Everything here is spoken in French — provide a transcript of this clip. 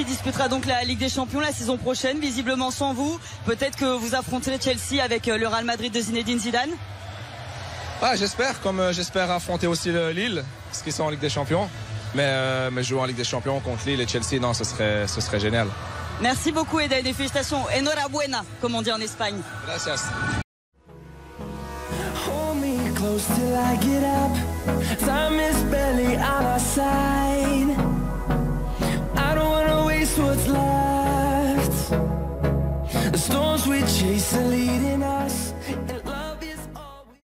Il disputera donc la Ligue des Champions la saison prochaine, visiblement sans vous. Peut-être que vous affronterez Chelsea avec le Real Madrid de Zinedine Zidane ah, J'espère, comme j'espère affronter aussi le Lille, parce qu'ils sont en Ligue des Champions. Mais, mais jouer en Ligue des Champions contre Lille et Chelsea, non, ce serait, ce serait génial. Merci beaucoup Eden et félicitations. Enhorabuena, comme on dit en Espagne. Gracias. The storms we chase are leading.